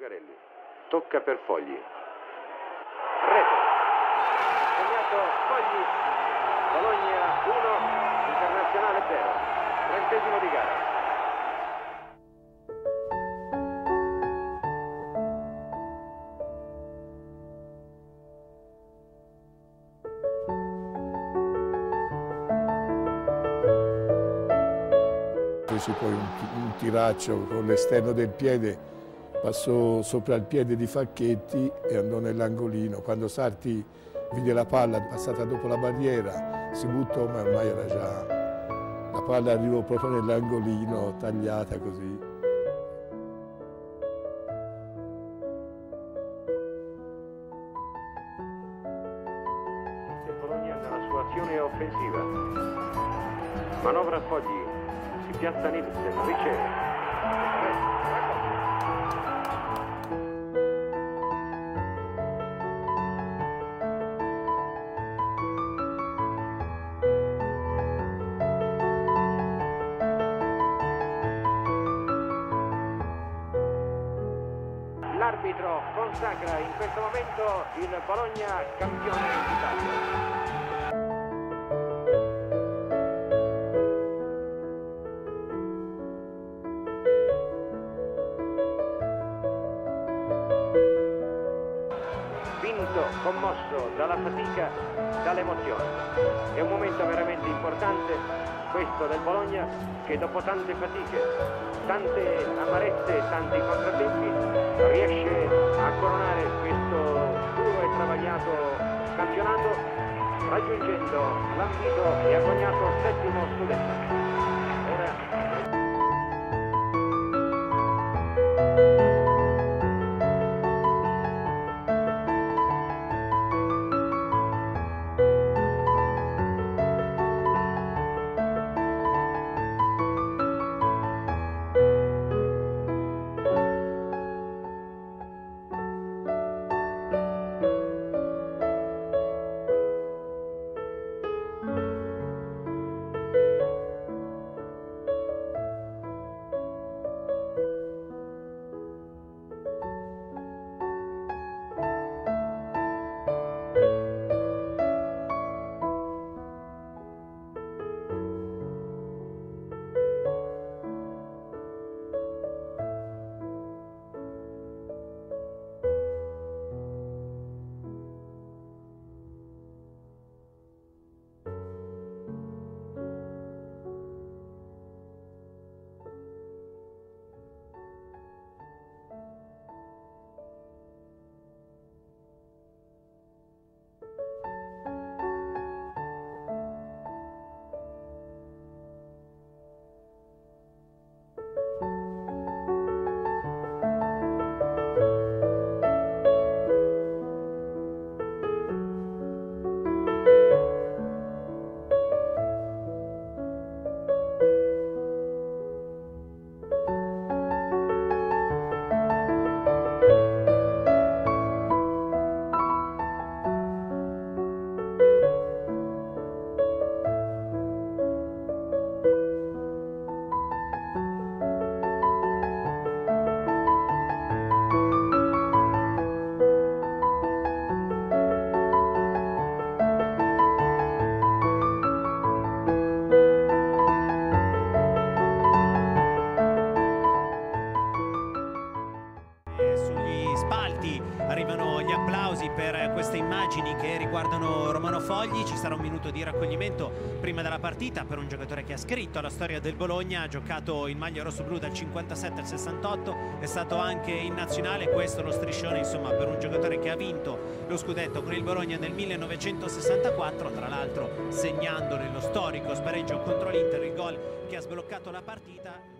Bulgarelli, tocca per Fogli. Rete. Segnato Fogli. Bologna 1, Internazionale 0. Trentesimo di gara. Feci poi un, un tiraccio con l'esterno del piede, passò sopra il piede di Facchetti e andò nell'angolino. Quando Sarti vide la palla passata dopo la barriera, si buttò ma ormai era già... La palla arrivò proprio nell'angolino, tagliata così. Bologna nella sua azione offensiva. Manovra Fogli. Piazza Nielsen, riceve. L'arbitro consacra in questo momento il Bologna campione d'Italia. Vinto, commosso dalla fatica, dall'emozione. È un momento veramente importante questo del Bologna che dopo tante fatiche, tante amarezze, tanti contrattempi riesce a coronare questo duro e travagliato campionato raggiungendo l'ambito e agognato settimo scudetto. Arrivano gli applausi per queste immagini che riguardano Romano Fogli. Ci sarà un minuto di raccoglimento prima della partita per un giocatore che ha scritto la storia del Bologna, ha giocato in maglia rosso-blu dal 57 al 68, è stato anche in nazionale, questo lo striscione insomma per un giocatore che ha vinto lo scudetto con il Bologna nel 1964, tra l'altro segnando nello storico spareggio contro l'Inter il gol che ha sbloccato la partita.